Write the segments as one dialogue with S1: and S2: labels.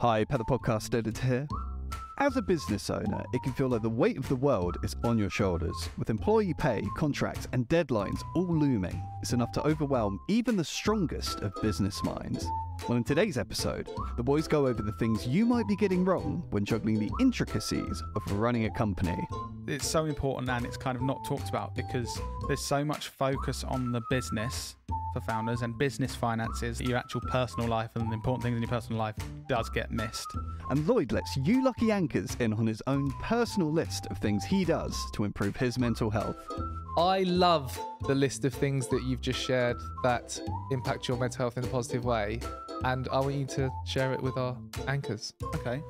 S1: Hi, Pet the Podcast Editor here. As a business owner, it can feel like the weight of the world is on your shoulders. With employee pay, contracts, and deadlines all looming, it's enough to overwhelm even the strongest of business minds. Well, in today's episode, the boys go over the things you might be getting wrong when juggling the intricacies of running a company.
S2: It's so important and it's kind of not talked about because there's so much focus on the business for founders and business finances. Your actual personal life and the important things in your personal life does get missed.
S1: And Lloyd lets you lucky anchors in on his own personal list of things he does to improve his mental health.
S3: I love the list of things that you've just shared that impact your mental health in a positive way, and I want you to share it with our anchors.
S2: Okay.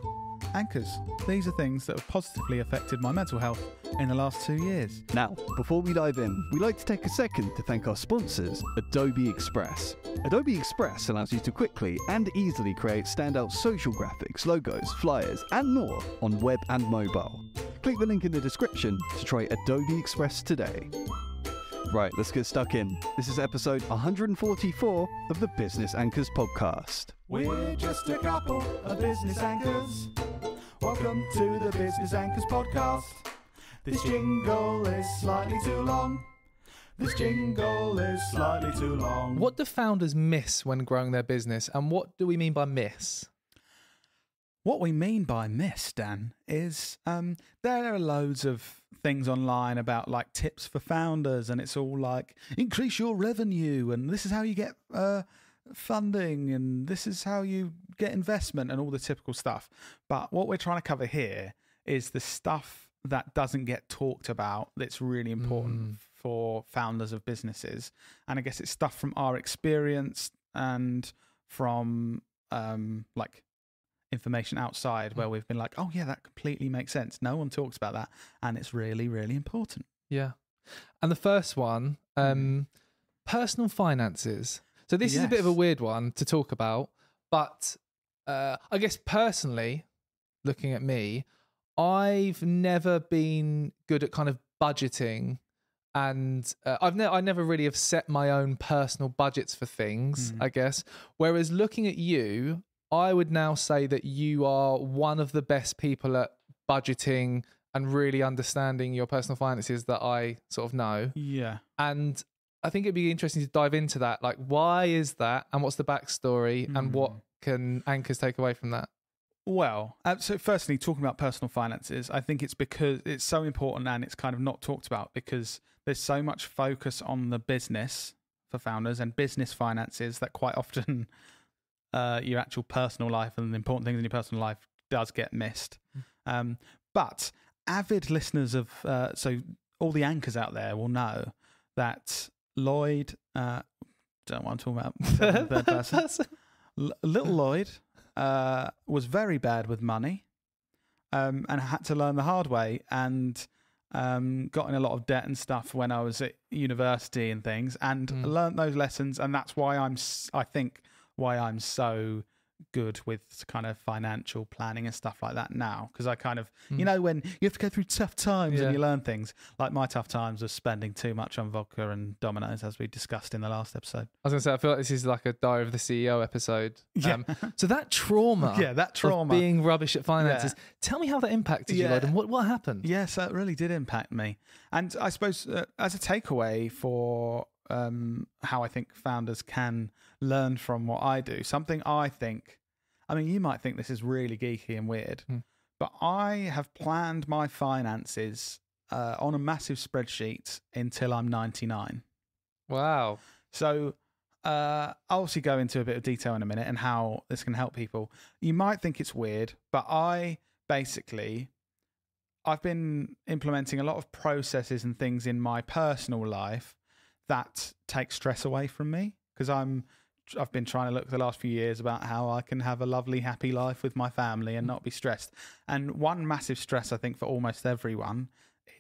S2: Anchors. These are things that have positively affected my mental health in the last two years.
S1: Now, before we dive in, we'd like to take a second to thank our sponsors, Adobe Express. Adobe Express allows you to quickly and easily create standout social graphics, logos, flyers, and more on web and mobile. Click the link in the description to try Adobe Express today. Right, let's get stuck in. This is episode 144 of the Business Anchors podcast.
S4: We're just a couple of business anchors. Welcome to the Business Anchors podcast. This jingle is slightly too long. This jingle is slightly too long.
S3: What do founders miss when growing their business, and what do we mean by miss?
S2: What we mean by miss, Dan, is um, there are loads of things online about like tips for founders, and it's all like increase your revenue, and this is how you get uh, funding, and this is how you get investment, and all the typical stuff. But what we're trying to cover here is the stuff that doesn't get talked about that's really important for founders of businesses. And I guess it's stuff from our experience and from um, like information outside where we've been like, oh, yeah, that completely makes sense. No one talks about that. And it's really, really important.
S3: Yeah. And the first one, um, personal finances. So this is a bit of a weird one to talk about, but uh, I guess personally, looking at me, I've never been good at kind of budgeting, and uh, I've ne- I never really have set my own personal budgets for things.
S2: Mm.
S3: I guess. Whereas looking at you, I would now say that you are one of the best people at budgeting and really understanding your personal finances that I sort of know.
S2: Yeah.
S3: And I think it'd be interesting to dive into that. Like, why is that? And what's the backstory? And what
S2: Mm.
S3: can anchors take away from that?
S2: Well, so firstly, talking about personal finances, I think it's because it's so important and it's kind of not talked about because there's so much focus on the business for founders and business finances that quite often uh, your actual personal life and the important things in your personal life does get missed. Um, but avid listeners of, uh, so all the anchors out there will know that Lloyd, uh, don't want to talk about third person. L- little Lloyd uh, was very bad with money um, and had to learn the hard way and um, got in a lot of debt and stuff when I was at university and things and
S3: Mm.
S2: learnt those lessons. And that's why I'm, s- I think, why I'm so good with kind of financial planning and stuff like that now because I kind of you
S3: Mm.
S2: know when you have to go through tough times
S3: Yeah.
S2: and you learn things like my tough times was spending too much on vodka and Domino's as we discussed in the last episode
S3: I was going to say, I feel like this is like a Diary of the CEO episode.
S2: Yeah.
S3: Um, so that trauma,
S2: yeah that trauma
S3: being rubbish at finances, tell me how that impacted you,
S2: Yeah.
S3: Lloyd, and what, what happened?
S2: Yes, that really did impact me. And I suppose uh, as a takeaway for um, how I think founders can learn from what I do, something I think, I mean, you might think this is really geeky and weird,
S3: Hmm.
S2: but I have planned my finances uh, on a massive spreadsheet until I'm 99.
S3: Wow.
S2: So uh, I'll obviously go into a bit of detail in a minute and how this can help people. You might think it's weird, but I basically I've been implementing a lot of processes and things in my personal life that takes stress away from me because I'm I've been trying to look the last few years about how I can have a lovely happy life with my family and not be stressed. And one massive stress I think for almost everyone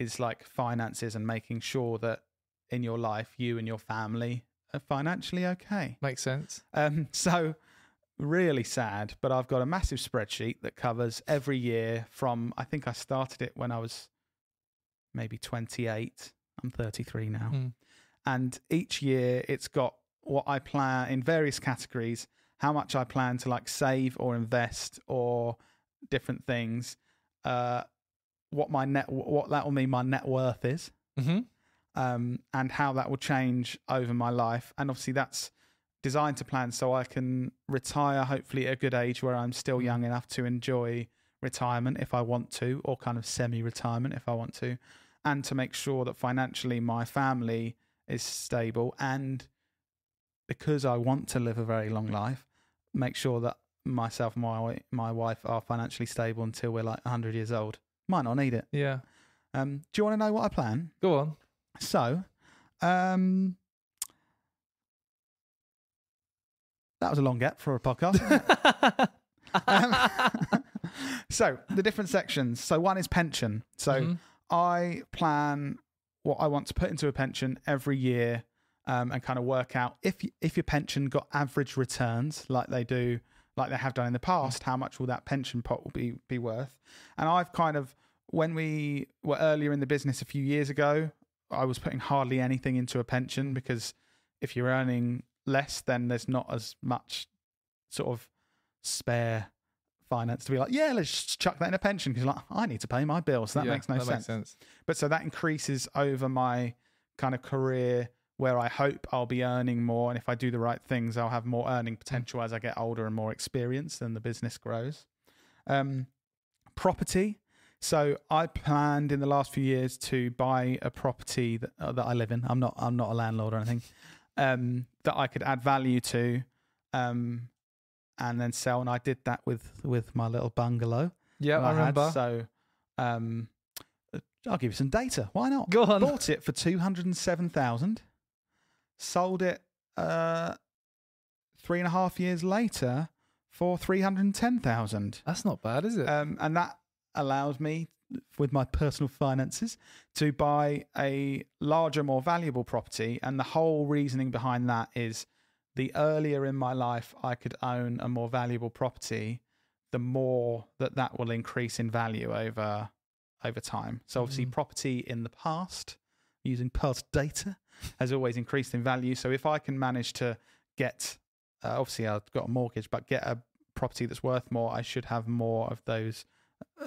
S2: is like finances and making sure that in your life you and your family are financially okay.
S3: Makes sense.
S2: Um, so really sad, but I've got a massive spreadsheet that covers every year from I think I started it when I was maybe 28. I'm 33 now.
S3: Mm.
S2: And each year it's got what I plan in various categories how much I plan to like save or invest or different things, uh, what my net what that will mean my net worth is,
S3: hmm
S2: um, and how that will change over my life. And obviously, that's designed to plan so I can retire hopefully at a good age where I'm still young enough to enjoy retirement if I want to, or kind of semi retirement if I want to, and to make sure that financially my family is stable. And because I want to live a very long life, make sure that myself and my, my wife are financially stable until we're like 100 years old. Might not need it.
S3: Yeah.
S2: Um, do you want to know what I plan?
S3: Go on.
S2: So, um, that was a long get for a podcast. um, so, the different sections. So, one is pension. So,
S3: Mhm.
S2: I plan what I want to put into a pension every year, um, and kind of work out if if your pension got average returns like they do, like they have done in the past, how much will that pension pot will be be worth? And I've kind of when we were earlier in the business a few years ago, I was putting hardly anything into a pension because if you're earning less, then there's not as much sort of spare finance to be like, yeah, let's just chuck that in a pension because like I need to pay my bills. So that
S3: Yeah,
S2: makes no
S3: that
S2: sense.
S3: Makes sense.
S2: But so that increases over my kind of career where I hope I'll be earning more. And if I do the right things, I'll have more earning potential as I get older and more experienced and the business grows. Um, property. So I planned in the last few years to buy a property that, uh, that I live in. I'm not I'm not a landlord or anything. Um, that I could add value to, um, and then sell. And I did that with with my little bungalow.
S3: Yeah, I
S2: had.
S3: remember.
S2: So, um, I'll give you some data. Why not?
S3: Go on.
S2: Bought it for two hundred and seven thousand. Sold it uh, three and a half years later for three hundred and ten thousand.
S3: That's not bad, is it?
S2: Um, and that allows me, with my personal finances, to buy a larger, more valuable property. And the whole reasoning behind that is the earlier in my life I could own a more valuable property, the more that that will increase in value over over time. So obviously,
S3: Mhm.
S2: property in the past, using past data, has always increased in value. So if I can manage to get, uh, obviously I've got a mortgage, but get a property that's worth more, I should have more of those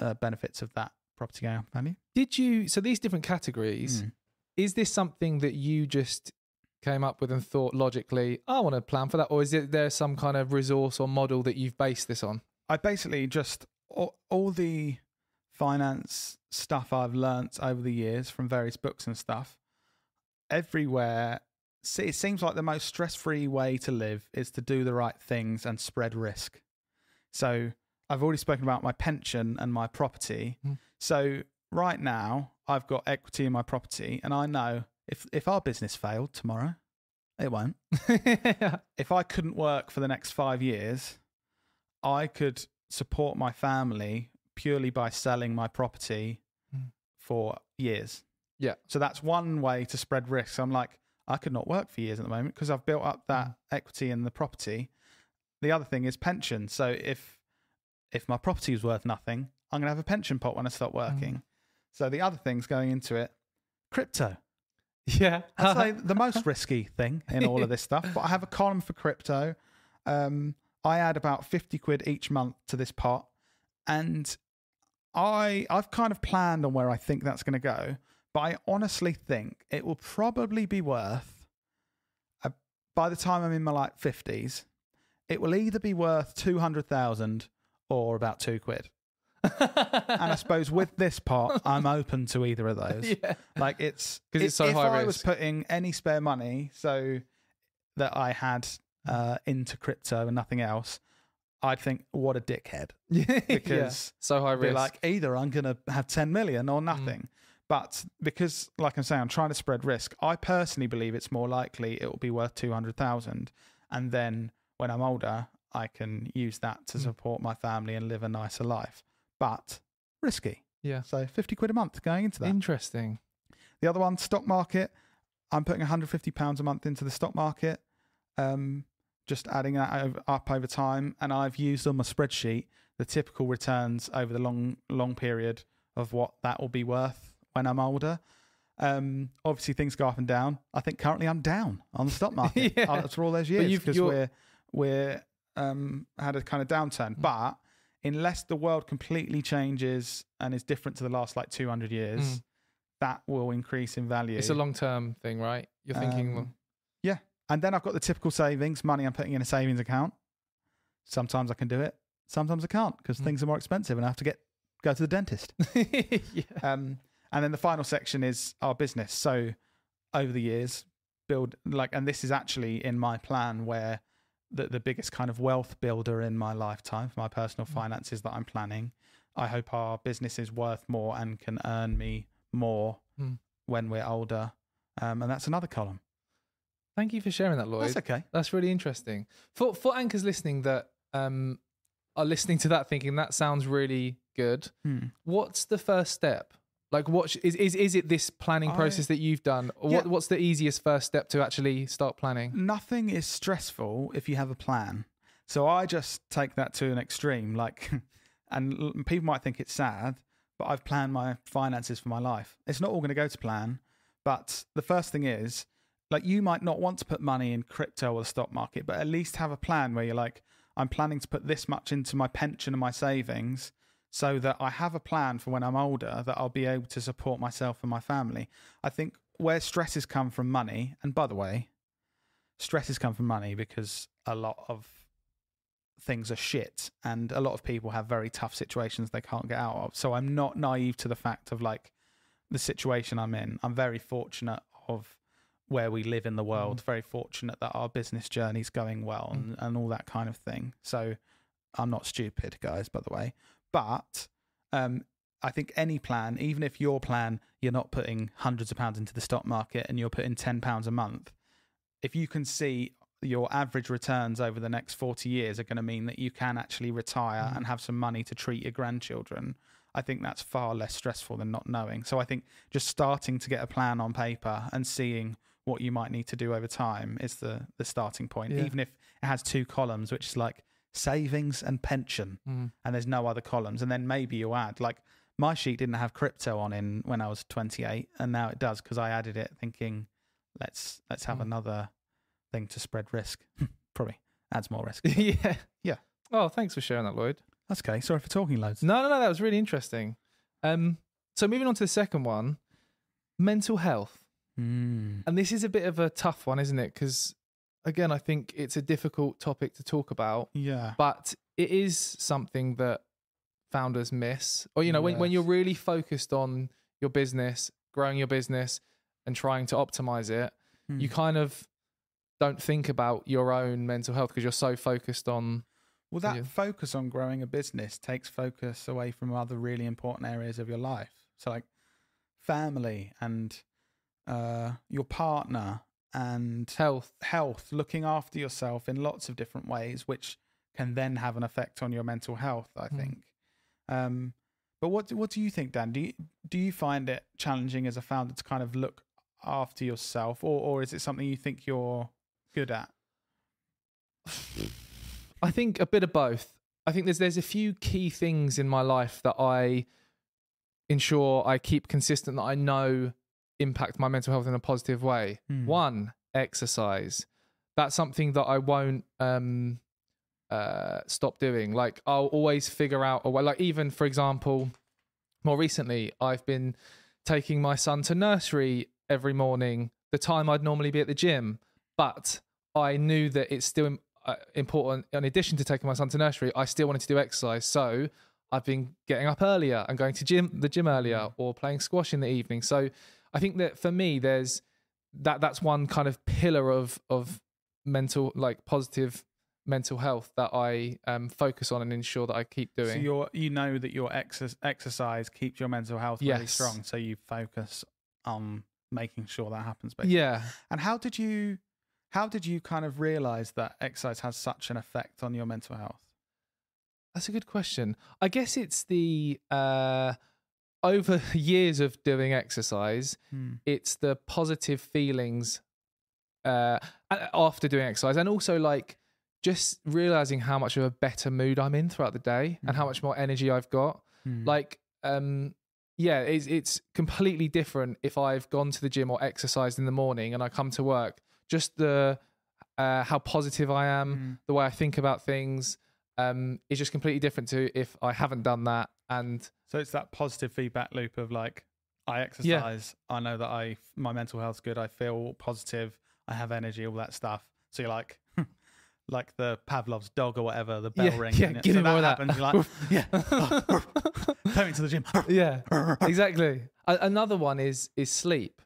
S2: uh, benefits of that property value.
S3: Did you? So these different categories.
S2: Mm.
S3: Is this something that you just came up with and thought logically, I want to plan for that, or is it there some kind of resource or model that you've based this on?
S2: I basically just all, all the finance stuff I've learnt over the years from various books and stuff. Everywhere, see, it seems like the most stress-free way to live is to do the right things and spread risk. So I've already spoken about my pension and my property.
S3: Mm.
S2: So right now, I've got equity in my property, and I know if if our business failed tomorrow, it won't if I couldn't work for the next five years, I could support my family purely by selling my property
S3: Mm.
S2: for years.
S3: Yeah.
S2: So that's one way to spread risks. I'm like, I could not work for years at the moment because I've built up that
S3: Mm.
S2: equity in the property. The other thing is pension. So if if my property is worth nothing, I'm gonna have a pension pot when I stop working. So the other things going into it, crypto.
S3: Yeah.
S2: I'd say the most risky thing in all of this stuff. But I have a column for crypto. Um, I add about fifty quid each month to this pot, and I I've kind of planned on where I think that's going to go. But I honestly think it will probably be worth. A, by the time I'm in my like fifties, it will either be worth two hundred thousand or about two quid. And I suppose with this pot, I'm open to either of those.
S3: yeah.
S2: Like it's
S3: 'Cause it's so
S2: if
S3: high
S2: I was putting any spare money so that I had uh, into crypto and nothing else, I'd think what a dickhead because
S3: so high risk.
S2: like either I'm gonna have ten million or nothing. But because, like I'm saying, I'm trying to spread risk. I personally believe it's more likely it will be worth two hundred thousand, and then when I'm older, I can use that to
S3: Mm.
S2: support my family and live a nicer life. But risky.
S3: yeah.
S2: So fifty quid a month going into that.
S3: Interesting.
S2: The other one, stock market. I'm putting 150 pounds a month into the stock market, um, just adding that over, up over time, and I've used on my spreadsheet the typical returns over the long long period of what that will be worth when I'm older. Um, obviously, things go up and down. I think currently I'm down on the stock market
S3: Yeah.
S2: after all those years because we're we're um, had a kind of downturn.
S3: Mm.
S2: But unless the world completely changes and is different to the last like 200 years,
S3: Mm.
S2: that will increase in value.
S3: It's a long term thing, right? You're thinking,
S2: Um, yeah. And then I've got the typical savings, money I'm putting in a savings account. Sometimes I can do it. Sometimes I can't because
S3: Mm.
S2: things are more expensive and I have to get go to the dentist.
S3: yeah.
S2: Um, and then the final section is our business. So over the years, build like, and this is actually in my plan where the, the biggest kind of wealth builder in my lifetime for my personal
S3: Mm.
S2: finances that I'm planning. I hope our business is worth more and can earn me more
S3: Mm.
S2: when we're older. Um, and that's another column.
S3: Thank you for sharing that, Lloyd.
S2: That's okay.
S3: That's really interesting. For for anchors listening that um are listening to that thinking that sounds really good.
S2: Hmm.
S3: What's the first step? Like what sh- is is is it this planning
S2: I-
S3: process that you've done? Or
S2: Yeah.
S3: what what's the easiest first step to actually start planning?
S2: Nothing is stressful if you have a plan. So I just take that to an extreme. Like, and l- people might think it's sad, but I've planned my finances for my life. It's not all going to go to plan, but the first thing is, like, you might not want to put money in crypto or the stock market, but at least have a plan where you're like, I'm planning to put this much into my pension and my savings so that I have a plan for when I'm older that I'll be able to support myself and my family. I think where stresses come from money, and by the way, stresses come from money because a lot of things are shit and a lot of people have very tough situations they can't get out of. So I'm not naive to the fact of like the situation I'm in. I'm very fortunate of where we live in the mm-hmm. world, very fortunate that our business journey's going well mm. and, and all that kind of thing. So I'm not stupid, guys, by the way. But um, I think any plan, even if your plan, you're not putting hundreds of pounds into the stock market and you're putting £10 a month, if you can see your average returns over the next 40 years are going to mean that you can actually retire
S3: Mhm.
S2: and have some money to treat your grandchildren, I think that's far less stressful than not knowing. So I think just starting to get a plan on paper and seeing what you might need to do over time is the the starting point.
S3: Yeah.
S2: Even if it has two columns, which is like savings and pension,
S3: Mm.
S2: and there's no other columns, and then maybe you add like my sheet didn't have crypto on in when I was 28, and now it does because I added it thinking let's let's have
S3: Mm.
S2: another thing to spread risk. Probably adds more risk.
S3: yeah.
S2: Yeah.
S3: Oh, thanks for sharing that, Lloyd.
S2: That's okay. Sorry for talking loads.
S3: No, no, no, that was really interesting. Um, so moving on to the second one, mental health.
S2: Mm.
S3: And this is a bit of a tough one, isn't it? Because again, I think it's a difficult topic to talk about,
S2: Yeah.
S3: but it is something that founders miss. Or, you know, when, when you're really focused on your business, growing your business, and trying to optimize it, you
S2: Mm.
S3: kind of don't think about your own mental health because you're so focused on.
S2: Well, that
S3: Yeah.
S2: focus on growing a business takes focus away from other really important areas of your life. So, like family and uh, your partner and
S3: Health.
S2: health, looking after yourself in lots of different ways, which can then have an effect on your mental health. I
S3: Mm.
S2: think. Um, but what do- what do you think, Dan? Do you do you find it challenging as a founder to kind of look after yourself, or or is it something you think you're good at?
S3: I think a bit of both. I think there's there's a few key things in my life that I ensure I keep consistent that I know impact my mental health in a positive way.
S2: Hmm.
S3: One, exercise. That's something that I won't um uh stop doing. Like I'll always figure out a way like even for example, more recently I've been taking my son to nursery every morning, the time I'd normally be at the gym, but I knew that it's still uh, important. In addition to taking my son to nursery, I still wanted to do exercise. So I've been getting up earlier and going to gym the gym earlier, or playing squash in the evening. So I think that for me, there's that that's one kind of pillar of of mental like positive mental health that I um, focus on and ensure that I keep doing.
S2: So you're you know that your exer- exercise keeps your mental health really
S3: Yes.
S2: strong, so you focus on making sure that happens. Basically.
S3: yeah,
S2: And how did you how did you kind of realize that exercise has such an effect on your mental health?
S3: That's a good question. I guess it's the uh, over years of doing exercise, it's the positive feelings uh, after doing exercise, and also like just realizing how much of a better mood I'm in throughout the day and how
S2: Mhm.
S3: much more energy I've got.
S2: Hmm.
S3: Like, um, yeah, it's it's completely different if I've gone to the gym or exercised in the morning and I come to work. Just the uh, how positive I am, the way I think about things um, is just completely different to if I haven't done that. And
S2: So it's that positive feedback loop of like, I exercise, I know that I my mental health's good, I feel positive, I have energy, all that stuff. So you're like, like the Pavlov's dog or whatever, the bell
S3: Yeah,
S2: ring.
S3: yeah, give
S2: so
S3: me more of that.
S2: happens, You're like, yeah, coming to the gym.
S3: yeah, exactly. Another one is is sleep.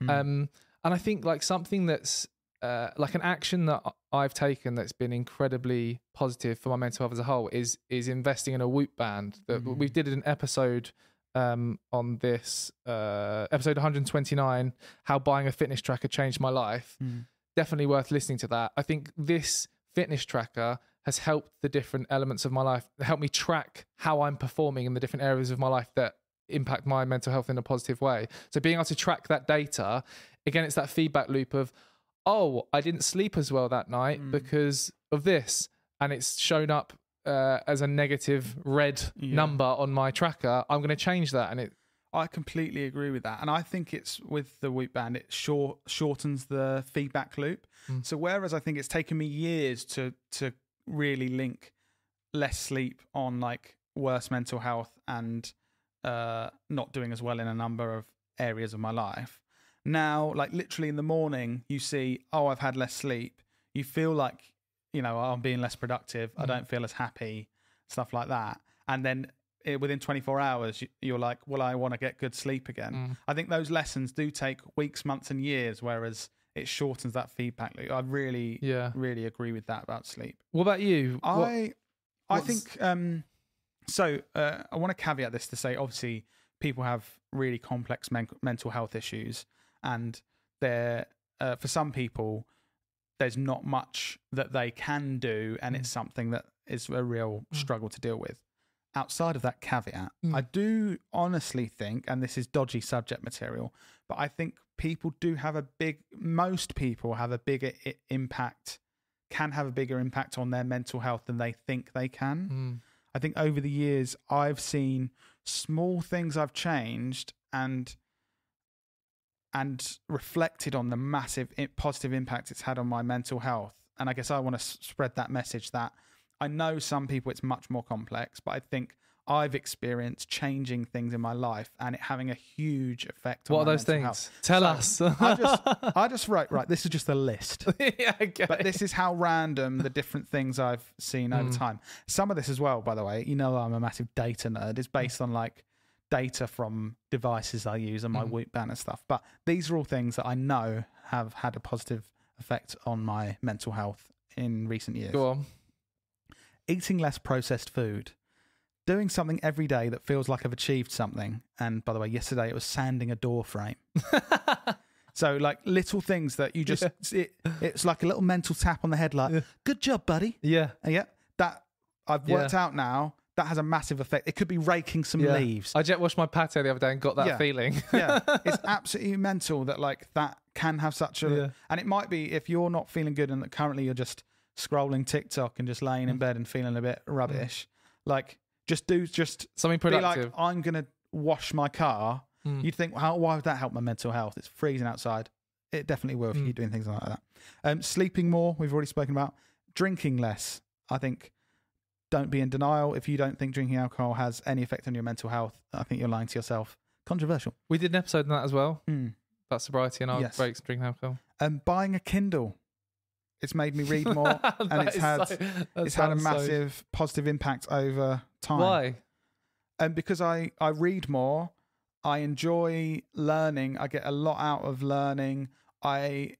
S2: Hmm.
S3: Um, and I think like something that's uh, like an action that I've taken that's been incredibly positive for my mental health as a whole is is investing in a Whoop band. That we
S2: Mm.
S3: did an episode um, on this uh, episode 129, how buying a fitness tracker changed my life.
S2: Mm.
S3: Definitely worth listening to that. I think this fitness tracker has helped the different elements of my life, helped me track how I'm performing in the different areas of my life that impact my mental health in a positive way. So being able to track that data, again, it's that feedback loop of, oh, I didn't sleep as well that night
S2: Mm.
S3: because of this, and it's shown up uh, as a negative red
S2: Yeah.
S3: number on my tracker. I'm going to change that, and it
S2: I completely agree with that, and I think it's with the Whoop Band. It short shortens the feedback loop.
S3: Mm.
S2: So whereas I think it's taken me years to to really link less sleep on like worse mental health and uh, not doing as well in a number of areas of my life. Now, like literally in the morning, you see, oh, I've had less sleep. You feel like, you know, I'm being less productive. I
S3: Mm.
S2: don't feel as happy, stuff like that. And then eh, within 24 hours, you- you're like, well, I want to get good sleep again.
S3: Mm.
S2: I think those lessons do take weeks, months, and years, whereas it shortens that feedback loop. I really,
S3: yeah.
S2: really agree with that about sleep.
S3: What about you? What-
S2: I, I think. Um, so uh, I want to caveat this to say, obviously, people have really complex men- mental health issues, and they're uh, for some people, there's not much that they can do, and it's something that is a real
S3: Mm.
S2: struggle to deal with. Outside of that caveat,
S3: Mm.
S2: I do honestly think, and this is dodgy subject material, but I think people do have a big. Most people have a bigger I- impact, can have a bigger impact on their mental health than they think they can.
S3: Mm.
S2: I think over the years, I've seen small things I've changed and and reflected on the massive positive impact it's had on my mental health. And I guess I want to spread that message that I know some people it's much more complex, but I think I've experienced changing things in my life and it having a huge effect.
S3: What
S2: on
S3: are those things?
S2: health.
S3: Tell
S2: So,
S3: us.
S2: I just, I just wrote right. This is just a list
S3: yeah, okay.
S2: but this is how random the different things I've seen over
S3: Mm.
S2: time. Some of this as well, by the way, you know, I'm a massive data nerd. Is based on like data from devices I use and my
S3: Mm.
S2: Whoop band and stuff. But these are all things that I know have had a positive effect on my mental health in recent years.
S3: Go on.
S2: Eating less processed food. Doing something every day that feels like I've achieved something. And by the way, yesterday it was sanding a door frame. So like little things that you just it, it's like a little mental tap on the head, like
S3: Yeah.
S2: "Good job, buddy."
S3: yeah.
S2: And yeah, that I've
S3: Yeah.
S2: worked out now. That has a massive effect. It could be raking some
S3: Yeah.
S2: leaves.
S3: I jet washed my pate the other day and got that
S2: Yeah.
S3: feeling.
S2: yeah, it's absolutely mental that like that can have such a.
S3: Yeah.
S2: And it might be if you're not feeling good and that currently you're just scrolling TikTok and just laying in
S3: Mm.
S2: bed and feeling a bit rubbish. Like just do just
S3: Something productive.
S2: like I'm gonna wash my car.
S3: Mm.
S2: You'd think, how why would that help my mental health? It's freezing outside. It definitely will if
S3: Mm.
S2: you're doing things like that. Um, sleeping more, we've already spoken about. Drinking less. I think don't be in denial. If you don't think drinking alcohol has any effect on your mental health, I think you're lying to yourself. Controversial.
S3: we did an episode on that as well
S2: Mm.
S3: about sobriety and our
S2: Yes.
S3: breaks and drinking alcohol.
S2: Um, buying a Kindle. It's made me read more.
S3: and
S2: it's had-
S3: so-
S2: it's had a
S3: sounds so-
S2: massive positive impact over time.
S3: Why?
S2: and because I I read more, I enjoy learning. I get a lot out of learning. I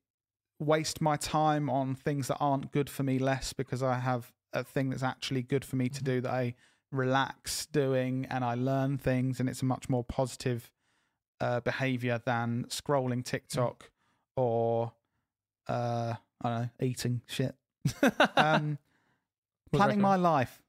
S2: waste my time on things that aren't good for me less because I have a thing that's actually good for me to do that I relax doing and I learn things and it's a much more positive uh, behavior than scrolling TikTok or uh, I don't know eating shit. Um, planning my life.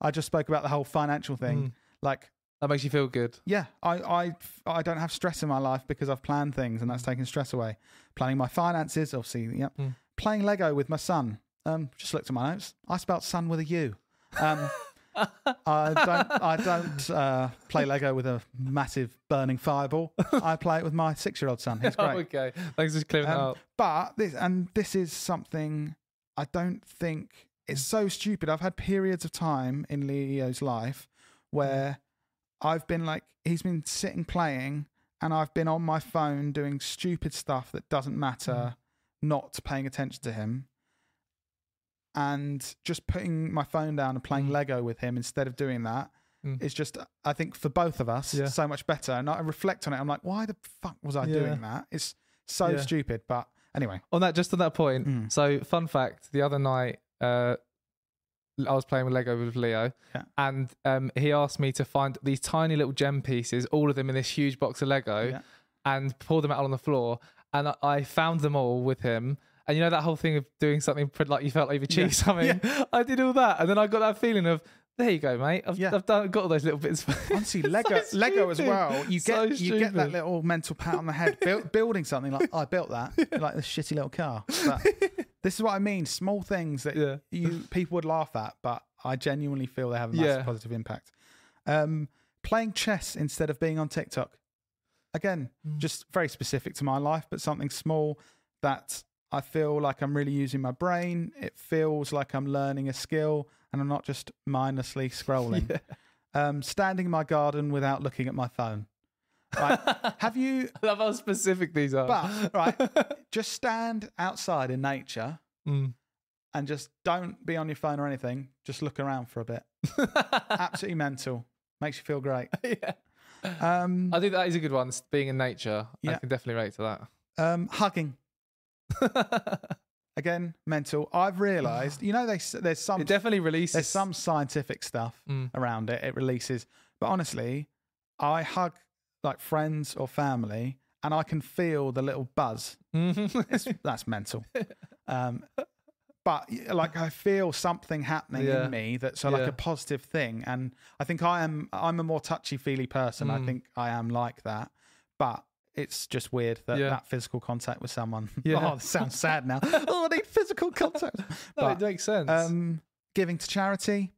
S2: I just spoke about the whole financial thing.
S3: Mm.
S2: Like,
S3: That makes you feel good.
S2: yeah, I, I, I don't have stress in my life because I've planned things and that's taken stress away. Planning my finances, obviously, yep.
S3: Mm.
S2: Playing Lego with my son. Um, just looked at my notes. I spelt sun with a U. Um, I don't. I don't uh, play Lego with a massive burning fireball. I play it with my six-year-old son. He's great.
S3: okay. Thanks for clearing that
S2: Um,
S3: up.
S2: But this and this is something I don't think it's so stupid. I've had periods of time in Leo's life where I've been like he's been sitting playing and I've been on my phone doing stupid stuff that doesn't matter, not paying attention to him. And just putting my phone down and playing
S3: Mm.
S2: Lego with him instead of doing that
S3: Mm.
S2: is just I think for both of us
S3: Yeah.
S2: so much better. And I reflect on it. I'm like, why the fuck was I
S3: Yeah.
S2: doing that? It's so
S3: Yeah.
S2: stupid. But anyway,
S3: On that, just on that point.
S2: Mm.
S3: So, fun fact: the other night, uh, I was playing with Lego with Leo, and um, he asked me to find these tiny little gem pieces, all of them in this huge box of Lego, and pour them out on the floor. And I, I found them all with him. And you know that whole thing of doing something like you felt like you've achieved
S2: Yeah.
S3: something. I did all that, and then I got that feeling of. There you go, mate. I've,
S2: Yeah.
S3: I've done, got all those little bits.
S2: honestly,
S3: So
S2: Lego, Lego as well. You
S3: So
S2: get you get that little mental pat on the head, build, building something like I built that, like this shitty little car. But this is what I mean: small things that
S3: Yeah.
S2: you people would laugh at, but I genuinely feel they have a massive
S3: Yeah.
S2: positive impact. Um, playing chess instead of being on TikTok. Again,
S3: Mm.
S2: just very specific to my life, but something small that I feel like I'm really using my brain. It feels like I'm learning a skill and I'm not just mindlessly scrolling.
S3: Yeah.
S2: Um, standing in my garden without looking at my phone. Right. Have you,
S3: I love how specific these are.
S2: but, right, just stand outside in nature
S3: Mm.
S2: and just don't be on your phone or anything. Just look around for a bit. Absolutely mental. Makes you feel great.
S3: yeah.
S2: Um,
S3: I think that is a good one. Being in nature, I can definitely relate to
S2: um, hugging. Again, mental. I've realised, you know, they, there's some
S3: it definitely releases.
S2: there's some scientific stuff
S3: Mm.
S2: around it. It releases, but honestly, I hug like friends or family, and I can feel the little buzz. It's, that's mental. Um, but like I feel something happening
S3: Yeah.
S2: in me that's uh, like
S3: Yeah.
S2: a positive thing, and I think I am. I'm a more touchy feely person. I
S3: Mm.
S2: think I am like that, but. It's just weird that
S3: Yeah.
S2: that physical contact with someone.
S3: Yeah.
S2: Oh, this sounds sad now. oh, I need physical contact.
S3: no,
S2: But,
S3: it makes sense.
S2: um, giving to charity,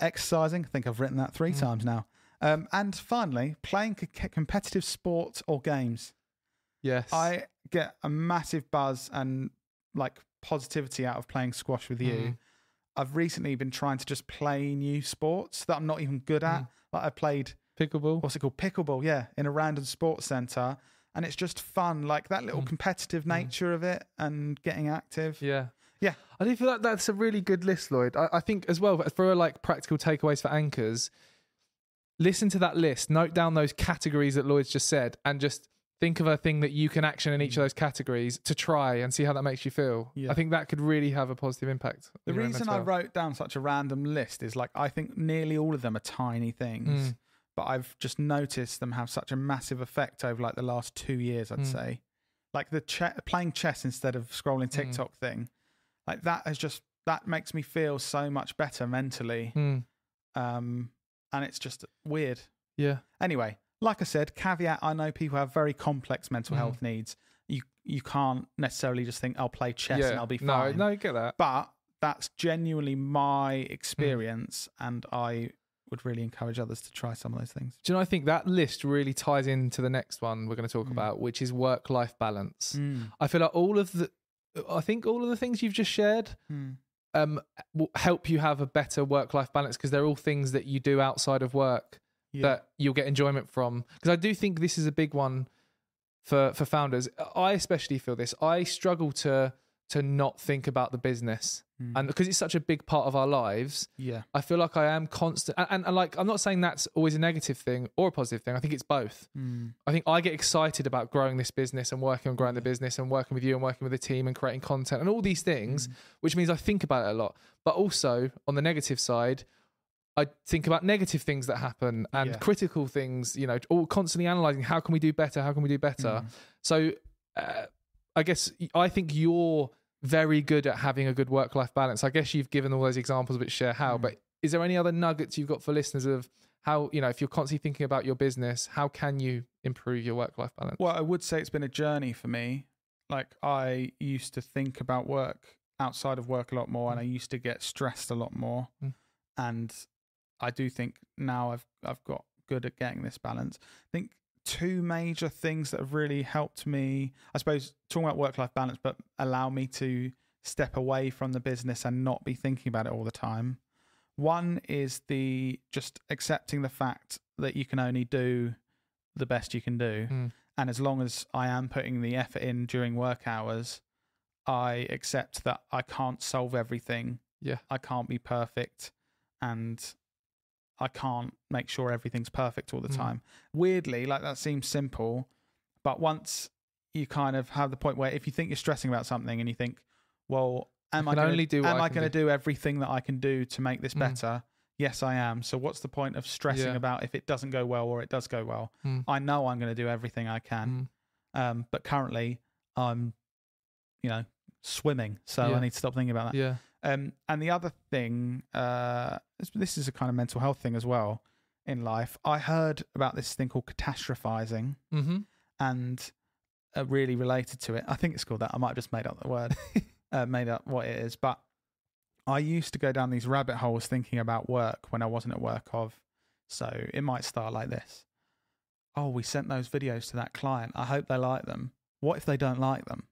S2: exercising. I think I've written that three
S3: Mm.
S2: times now. Um, and finally, playing c- competitive sports or games.
S3: yes.
S2: I get a massive buzz and like positivity out of playing squash with you.
S3: Mm.
S2: I've recently been trying to just play new sports that I'm not even good at.
S3: Mm.
S2: Like I played
S3: Pickleball.
S2: what's it called pickleball, yeah, in a random sports center, and it's just fun. Like that little
S3: Mm.
S2: competitive nature of it and getting active.
S3: Yeah.
S2: Yeah.
S3: I do feel like that's a really good list, Lloyd. I, I think as well for like practical takeaways for anchors, listen to that list, note down those categories that Lloyd's just said, and just think of a thing that you can action in each of those categories to try and see how that makes you feel.
S2: Yeah.
S3: I think that could really have a positive impact.
S2: The
S3: on your own
S2: reason I wrote down such a random list is like I think nearly all of them are tiny things,
S3: Mm.
S2: But I've just noticed them have such a massive effect over like the last two years. I'd
S3: Mm.
S2: say, like the che- playing chess instead of scrolling TikTok thing, like that has just that makes me feel so much better mentally,
S3: Mm.
S2: um, and it's just weird.
S3: Yeah.
S2: Anyway, like I said, caveat: I know people have very complex mental
S3: Mm.
S2: health needs. You you can't necessarily just think I'll play chess
S3: yeah.
S2: and I'll be fine
S3: No, I get that.
S2: but that's genuinely my
S3: Hmm.
S2: experience and i would really encourage others to try some of those things
S3: Do you know, I think that list really ties into the next one we're going to talk
S2: Mm.
S3: about, which is work life balance. I feel like all of the, I think all of the things you've just shared
S2: Mm.
S3: um, will help you have a better work life balance because they're all things that you do outside of work
S2: yeah.
S3: that you'll get enjoyment from. Because I do think this is a big one for for founders. I especially feel this. I struggle to to not think about the business,
S2: Mm.
S3: and because it's such a big part of our lives,
S2: yeah
S3: I feel like I am constant. And, and, and like I'm not saying that's always a negative thing or a positive thing. I think it's both.
S2: Mm.
S3: I think I get excited about growing this business and working on growing the business and working with you and working with the team and creating content and all these things,
S2: Mm.
S3: which means I think about it a lot. But also on the negative side, I think about negative things that happen and
S2: Yeah.
S3: critical things, you know, all constantly analyzing how can we do better? How can we do better?
S2: Mm.
S3: So uh, I guess I think you're very good at having a good work life balance. I guess you've given all those examples which share how,
S2: Mm.
S3: but is there any other nuggets you've got for listeners of how, you know, if you're constantly thinking about your business, how can you improve your work life balance?
S2: well i would say it's been a journey for me like i used to think about work outside of work a lot more and i used to get stressed a lot more
S3: Mm.
S2: and I do think now I've I've got good at getting this balance. I think two major things that have really helped me, I suppose, talking about work life balance, but allow me to step away from the business and not be thinking about it all the time. One is the just accepting the fact that you can only do the best you can do.
S3: Mm.
S2: And as long as I am putting the effort in during work hours, I accept that I can't solve everything.
S3: Yeah.
S2: I can't be perfect and I can't make sure everything's perfect all the
S3: Mm.
S2: time. Weirdly, like that seems simple, but once you kind of have the point where if you think you're stressing about something and you think, well, am I,
S3: can
S2: gonna,
S3: only do
S2: am
S3: I
S2: I going to do everything that I can do to make this
S3: Mm.
S2: better? Yes, I am. So what's the point of stressing
S3: Yeah.
S2: about if it doesn't go well or it does go well?
S3: Mm.
S2: I know I'm going to do everything I can.
S3: Mm.
S2: Um, but currently I'm, you know, swimming. So
S3: Yeah.
S2: I need to stop thinking about that.
S3: Yeah.
S2: Um, and the other thing, uh, this, is a kind of mental health thing as well in life. I heard about this thing called catastrophizing
S3: Mm-hmm.
S2: and uh, really related to it. I think it's called that. I might have just made up the word, uh, made up what it is. But I used to go down these rabbit holes thinking about work when I wasn't at work. Of so it might start like this. Oh, we sent those videos to that client. I hope they like them. What if they don't like them?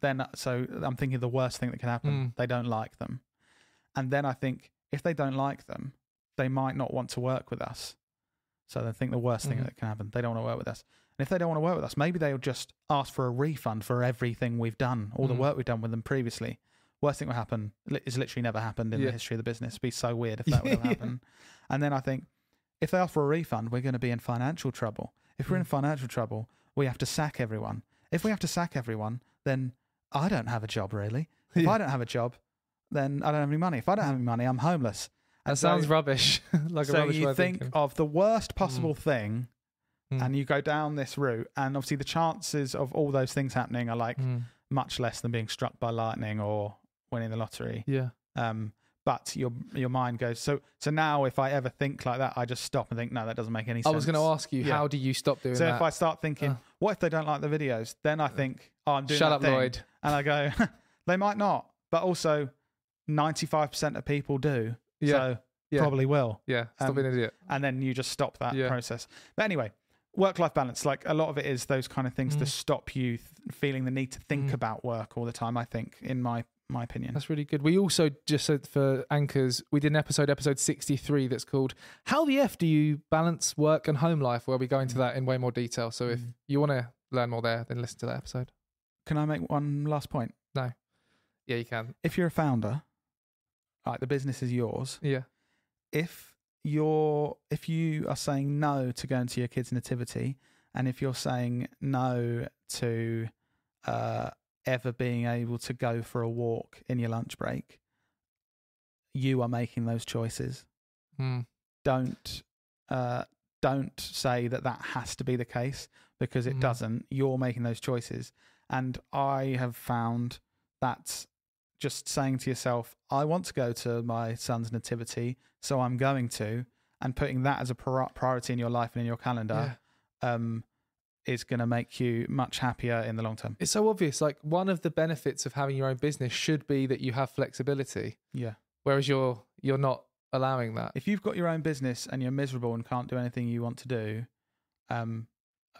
S2: Then so I'm thinking the worst thing that can happen.
S3: Mm.
S2: They don't like them, and then I think if they don't like them, they might not want to work with us. So I think the worst thing
S3: Mhm.
S2: that can happen, they don't want to work with us. And if they don't want to work with us, maybe they'll just ask for a refund for everything we've done, all
S3: Mm.
S2: the work we've done with them previously. Worst thing will happen is literally never happened in
S3: Yeah.
S2: the history of the business. It'd be so weird if that would happen.
S3: Yeah.
S2: And then I think if they ask for a refund, we're going to be in financial trouble. If we're in
S3: Mm.
S2: financial trouble, we have to sack everyone. If we have to sack everyone, then I don't have a job really. If
S3: Yeah.
S2: I don't have a job, then I don't have any money. If I don't have any money, I'm homeless.
S3: That
S2: And so-
S3: sounds rubbish. like a
S2: so
S3: rubbish
S2: you think
S3: thinking.
S2: of the worst possible thing
S3: Mm.
S2: and you go down this route and obviously the chances of all those things happening are like
S3: Mm.
S2: much less than being struck by lightning or winning the lottery
S3: Yeah.
S2: um but your your mind goes so so now if i ever think like that i just stop and think no that doesn't make any sense.
S3: I was going to ask you,
S2: Yeah.
S3: how do you stop doing
S2: so
S3: that?
S2: So if i start thinking
S3: Uh.
S2: what if they don't like the videos then i think oh i'm doing
S3: Shut
S2: that
S3: up,
S2: thing.
S3: Lloyd.
S2: And i go they might not but also 95% of people do
S3: Yeah.
S2: so
S3: Yeah.
S2: probably will
S3: Yeah. Stop
S2: um,
S3: being an idiot.
S2: and then you just stop that
S3: Yeah.
S2: process. But anyway, work life balance, like a lot of it is those kind of things to
S3: Mm.
S2: stop you th- feeling the need to think
S3: Mm.
S2: about work all the time, I think, in my my opinion.
S3: That's really good. We also just said for anchors, we did an episode, episode 63, that's called How the F Do You Balance Work and Home Life, where we go into
S2: Mm.
S3: that in way more detail. So if
S2: Mm.
S3: you want to learn more there, then listen to that episode.
S2: Can I make one last point? No.
S3: Yeah, you can.
S2: If you're a founder, like the business is yours,
S3: Yeah.
S2: if you're if you are saying no to going to your kids' nativity, and if you're saying no to uh, ever being able to go for a walk in your lunch break, you are making those choices.
S3: Mm.
S2: Don't uh, don't say that that has to be the case because it
S3: Mm.
S2: doesn't. You're making those choices, and I have found that just saying to yourself, "I want to go to my son's nativity, so I'm going to," and putting that as a priority in your life and in your calendar, um, is going to make you much happier in the long term.
S3: It's so obvious. Like one of the benefits of having your own business should be that you have flexibility,
S2: Yeah.
S3: whereas you're you're not allowing that.
S2: If you've got your own business and you're miserable and can't do anything you want to do, um,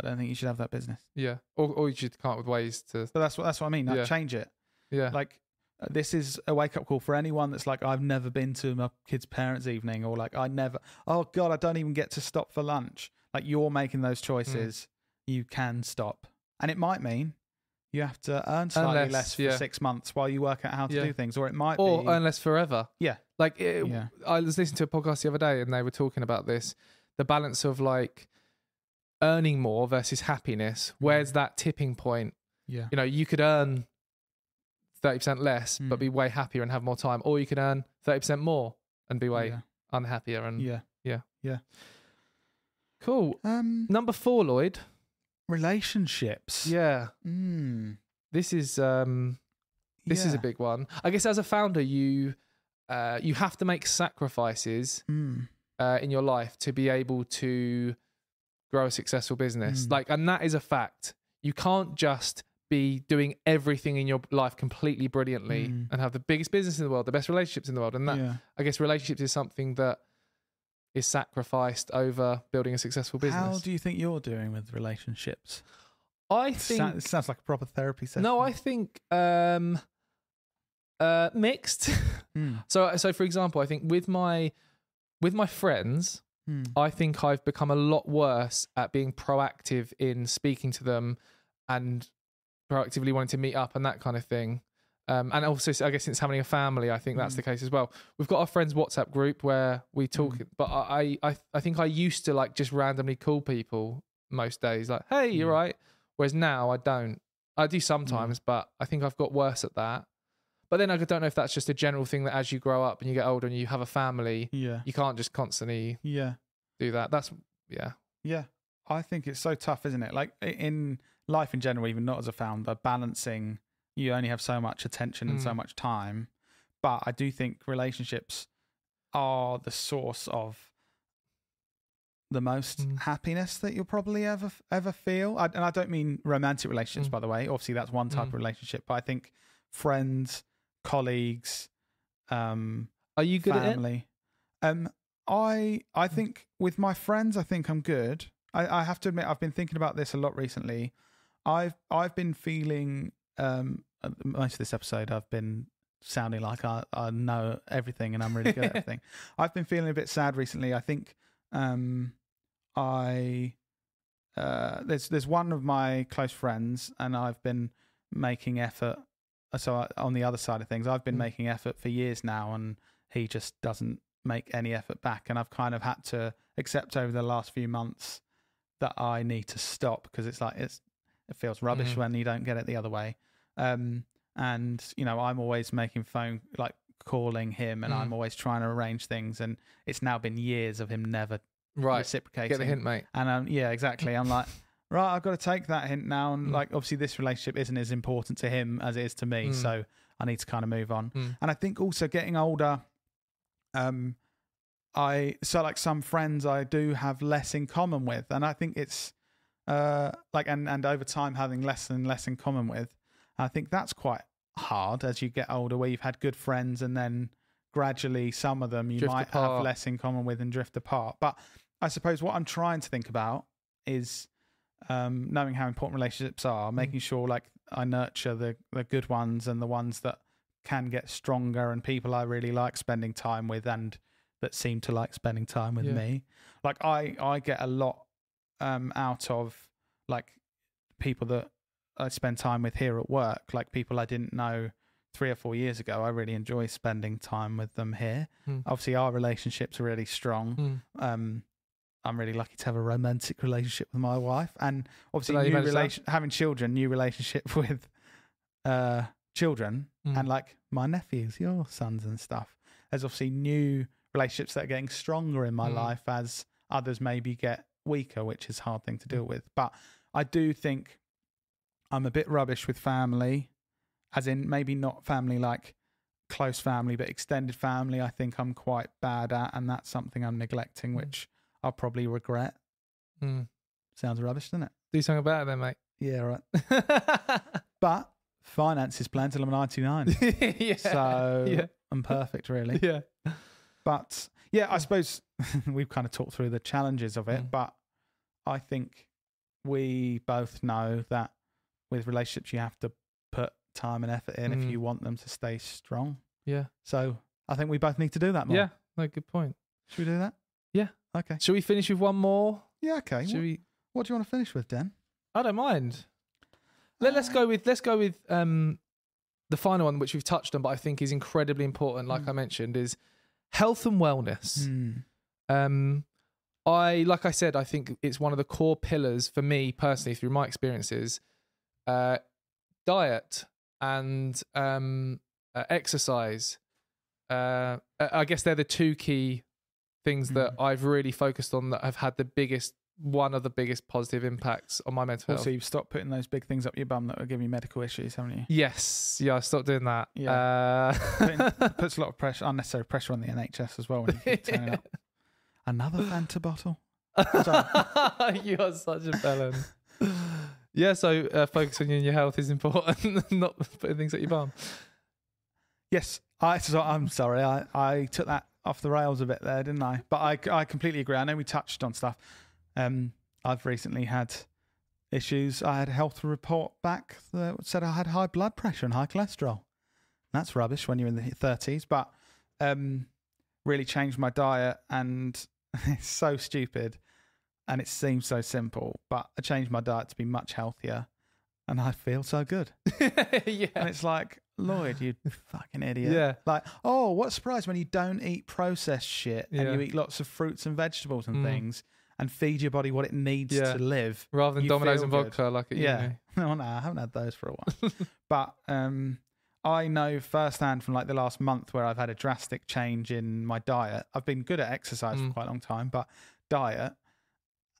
S2: I don't think you should have that business.
S3: Yeah. Or or you should come up with ways to
S2: But that's what that's what I mean. Like,
S3: Yeah.
S2: Change it.
S3: yeah.
S2: Like uh, this is a wake up call for anyone that's like, I've never been to my kid's parents' evening, or like I never. Oh God, I don't even get to stop for lunch. Like you're making those choices. You can stop, and it might mean you have to earn slightly
S3: less,
S2: less, for
S3: yeah.
S2: six months while you work out how to
S3: Yeah.
S2: do things, or it might
S3: or
S2: be.
S3: less forever.
S2: Yeah.
S3: Like it,
S2: Yeah.
S3: I was listening to a podcast the other day and they were talking about this, the balance of like earning more versus happiness. Where's that tipping point?
S2: yeah.
S3: You know, you could earn 30% less but
S2: Mm.
S3: be way happier and have more time or you could earn 30% more and be way
S2: yeah.
S3: unhappier and
S2: Yeah. Yeah. Yeah.
S3: Cool.
S2: Um,
S3: Number 4, Lloyd.
S2: relationships.
S3: Yeah.
S2: Mm.
S3: This is um this is a big one. I guess as a founder you uh you have to make sacrifices
S2: Mm.
S3: uh, in your life to be able to grow a successful business.
S2: Mm.
S3: Like, and that is a fact. You can't just be doing everything in your life completely brilliantly
S2: Mm.
S3: and have the biggest business in the world, the best relationships in the world. And that,
S2: yeah.
S3: I guess, relationships is something that is sacrificed over building a successful business.
S2: How do you think you're doing with relationships?
S3: I think.
S2: it sounds like a proper therapy session.
S3: no, I think um, uh, mixed.
S2: Mm,
S3: so, so for example, I think with my with my friends,
S2: mm,
S3: I think I've become a lot worse at being proactive in speaking to them and proactively wanting to meet up and that kind of thing. Um, and also, I guess since having a family, I think that's
S2: Mm.
S3: the case as well. We've got our friends WhatsApp group where we talk,
S2: Mm.
S3: but I, I, I think I used to like just randomly call people most days, like, "Hey, you're
S2: Mm.
S3: right." Whereas now I don't. I do sometimes, but I think I've got worse at that. But then I don't know if that's just a general thing that as you grow up and you get older and you have a family,
S2: yeah.
S3: you can't just constantly
S2: Yeah.
S3: do that. That's yeah.
S2: Yeah. I think it's so tough, isn't it? Like in life in general, even not as a founder, balancing, you only have so much attention and so
S3: Mm.
S2: much time. But I do think relationships are the source of the most
S3: Mm.
S2: happiness that you'll probably ever ever feel. I, and I don't mean romantic relationships,
S3: Mm.
S2: by the way. Obviously, that's one type
S3: Mm.
S2: of relationship. But I think friends, colleagues, um,
S3: Are you good at it?
S2: family. Um, I I think with my friends, I think I'm good. I, I have to admit, I've been thinking about this a lot recently. I've I've been feeling um uh, most of this episode, I've been sounding like I, I know everything and I'm really good at everything. I've been feeling a bit sad recently. I think um I uh there's there's one of my close friends and I've been making effort. So on the other side of things, I've been
S3: Mm.
S2: making effort for years now, and he just doesn't make any effort back. And I've kind of had to accept over the last few months that I need to stop because it's like it's it feels rubbish
S3: Mhm.
S2: when you don't get it the other way. Um, and you know, I'm always making phone like calling him, and
S3: Mm.
S2: I'm always trying to arrange things. And it's now been years of him never
S3: Right.
S2: reciprocating.
S3: Get the hint, mate.
S2: And um, yeah, exactly. I'm like, right, I've got to take that hint now. And
S3: Mm.
S2: like, obviously, this relationship isn't as important to him as it is to me.
S3: Mm.
S2: So I need to kind of move on.
S3: Mm.
S2: And I think also getting older, um, I so like some friends I do have less in common with, and I think it's uh like and and over time having less and less in common with. I think that's quite hard as you get older, where you've had good friends and then gradually some of them you
S3: Drift
S2: might
S3: apart.
S2: have less in common with and drift apart. But I suppose what I'm trying to think about is um, knowing how important relationships are, making sure like I nurture the the good ones and the ones that can get stronger and people I really like spending time with and that seem to like spending time with
S3: Yeah.
S2: me. Like I I get a lot um out of like people that I spend time with here at work, like people I didn't know three or four years ago. I really enjoy spending time with them here.
S3: Hmm.
S2: Obviously, our relationships are really strong.
S3: Mm.
S2: Um, I'm really lucky to have a romantic relationship with my wife, and obviously, new relation having children, new relationship with uh children,
S3: Mm.
S2: and like my nephews, your sons and stuff. There's obviously new relationships that are getting stronger in my
S3: Mm.
S2: life as others maybe get weaker, which is a hard thing to
S3: Mm.
S2: deal with. But I do think I'm a bit rubbish with family, as in maybe not family like close family, but extended family. I think I'm quite bad at, and that's something I'm neglecting,
S3: Mm.
S2: which I'll probably regret.
S3: Mm.
S2: Sounds rubbish, doesn't it?
S3: Do something about it then, mate.
S2: Yeah, right. But finances plan till I'm 99,
S3: yeah.
S2: so
S3: yeah.
S2: I'm perfect, really.
S3: Yeah.
S2: But yeah, I suppose we've kind of talked through the challenges of it,
S3: Mm.
S2: but I think we both know that with relationships, you have to put time and effort in if
S3: Mm.
S2: you want them to stay strong.
S3: Yeah.
S2: So I think we both need to do that more.
S3: Yeah. No, good point.
S2: Should we do that? Okay.
S3: Shall we finish with one more?
S2: Yeah. Okay.
S3: Should
S2: What,
S3: we?
S2: what do you want to finish with, Dan?
S3: I don't mind. Let, let's go with let's go with um the final one which we've touched on, but I think is incredibly important. Like
S2: Mm.
S3: I mentioned, is health and wellness.
S2: Hmm.
S3: Um, I like I said, I think it's one of the core pillars for me personally through my experiences. Uh, diet and um, uh, exercise. Uh, I guess they're the two key things that I've really focused on that have had the biggest, one of the biggest positive impacts on my mental health.
S2: So you've stopped putting those big things up your bum that will give you medical issues, haven't you?
S3: Yes, yeah, I stopped doing that.
S2: Yeah. Putting-
S3: Uh,
S2: puts a lot of pressure, unnecessary pressure on the NHS as well when you keep turning up. Another Fanta bottle.
S3: You are such a bellend. Yeah, so uh, focusing on your health is important, not putting things at your bum.
S2: Yes, I. So I'm sorry. I, I took that off the rails a bit there, didn't I? But I, I completely agree. I know we touched on stuff. Um, I've recently had issues. I had a health report back that said I had high blood pressure and high cholesterol. That's rubbish when you're in the 30s, but um, really changed my diet, and it's so stupid, and it seems so simple. But I changed my diet to be much healthier, and I feel so good.
S3: yeah.
S2: And it's like, Lloyd, you fucking idiot.
S3: Yeah.
S2: Like, oh, what surprise when you don't eat processed shit and
S3: Yeah.
S2: you eat lots of fruits and vegetables and
S3: Mm.
S2: things and feed your body what it needs
S3: Yeah.
S2: to live.
S3: Rather than Domino's and
S2: good.
S3: vodka, like at
S2: Yeah. No, no, I haven't had those for a while. but um, I know firsthand from like the last month where I've had a drastic change in my diet. I've been good at exercise
S3: Mm.
S2: for quite a long time, but diet.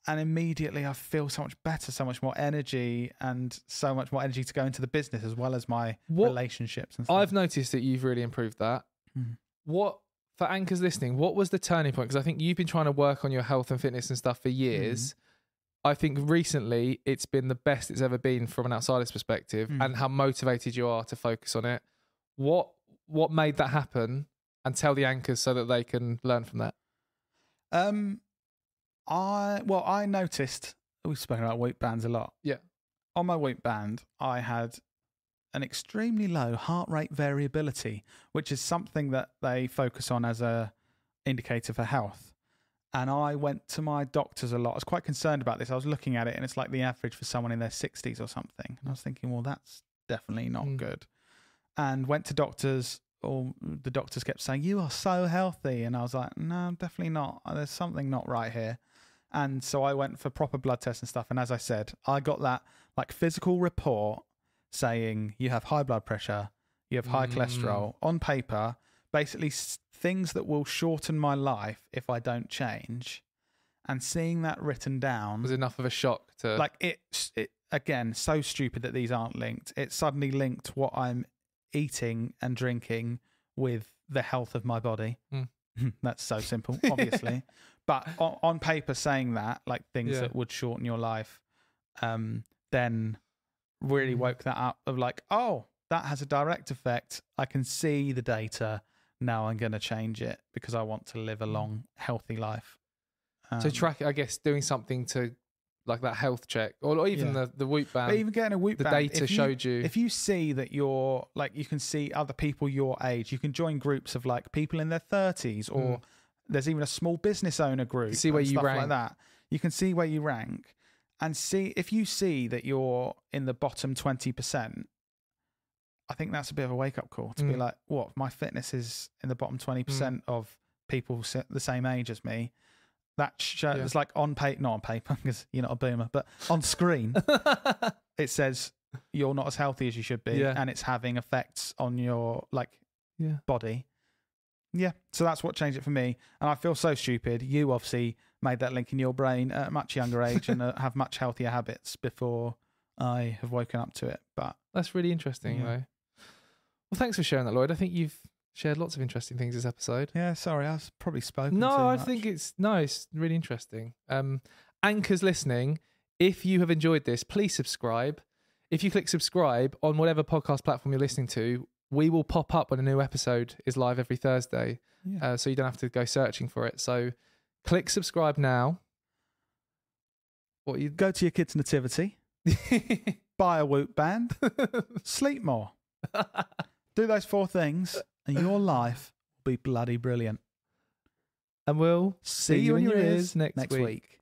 S2: And immediately I feel so much better, so much more energy, and so much more energy to go into the business as well as my
S3: What-
S2: relationships and stuff.
S3: I've noticed that you've really improved that.
S2: Mhm.
S3: What for anchors listening? What was the turning point? Because I think you've been trying to work on your health and fitness and stuff for years. I think recently it's been the best it's ever been from an outsider's perspective,
S2: Mm.
S3: and how motivated you are to focus on it. What what made that happen? And tell the anchors so that they can learn from that.
S2: Um, I well, I noticed we've spoken about Whoop bands a lot.
S3: Yeah.
S2: On my Whoop band, I had an extremely low heart rate variability, which is something that they focus on as a indicator for health. And I went to my doctors a lot. I was quite concerned about this. I was looking at it, and it's like the average for someone in their 60s or something. And I was thinking, well, that's definitely not
S3: Mm.
S2: good. And went to doctors. Or the doctors kept saying, "You are so healthy," and I was like, "No, definitely not. There's something not right here." And so I went for proper blood tests and stuff. And as I said, I got that like physical report saying you have high blood pressure, you have high
S3: Mm.
S2: cholesterol on paper, basically s- things that will shorten my life if I don't change. And seeing that written down,
S3: Was enough of a shock to
S2: like it, it again, so stupid that these aren't linked. It suddenly linked what I'm eating and drinking with the health of my body.
S3: Mm.
S2: That's so simple, obviously. But on, on paper, saying that, like things
S3: Yeah.
S2: that would shorten your life, um, then really
S3: Mm.
S2: woke that up of like, oh, that has a direct effect. I can see the data. Now I'm going to change it because I want to live a long, healthy life.
S3: so
S2: Um,
S3: track. I guess doing something to like that health check, or, or even
S2: Yeah.
S3: the the Whoop band.
S2: But even getting a whoop band
S3: the
S2: band,
S3: data
S2: you-
S3: showed you.
S2: If you see that you're like, you can see other people your age. You can join groups of like people in their thirties, or
S3: Mm.
S2: There's even a small business owner group.
S3: see where you
S2: stuff
S3: rank.
S2: like that. You can see where you rank, and see if you see that you're in the bottom twenty percent. I think that's a bit of a wake up call to be
S3: Mm.
S2: like, what? My fitness is in the bottom twenty percent of people the same age as me. That shows
S3: Yeah.
S2: like on paper, not on paper because you're not a boomer, but on screen it says you're not as healthy as you should be
S3: Yeah.
S2: and it's having effects on your like
S3: yeah.
S2: body yeah so that's what changed it for me and i feel so stupid you obviously made that link in your brain at a much younger age and uh, have much healthier habits before i have woken up to it but
S3: That's really interesting,
S2: Yeah.
S3: though. Well, thanks for sharing that, Lloyd. I think you've shared lots of interesting things this episode.
S2: yeah sorry i was probably spoken
S3: No, I think it's no, it's really interesting. Um, anchors listening, if you have enjoyed this, please subscribe. If you click subscribe on whatever podcast platform you're listening to, we will pop up when a new episode is live every Thursday,
S2: yeah.
S3: uh, so you don't have to go searching for it. So, click subscribe now. What you?
S2: go to your kids nativity buy a whoop band sleep more do those four things and your life will be bloody brilliant
S3: and we'll
S2: see, you in your ears
S3: next,
S2: next
S3: week.
S2: week.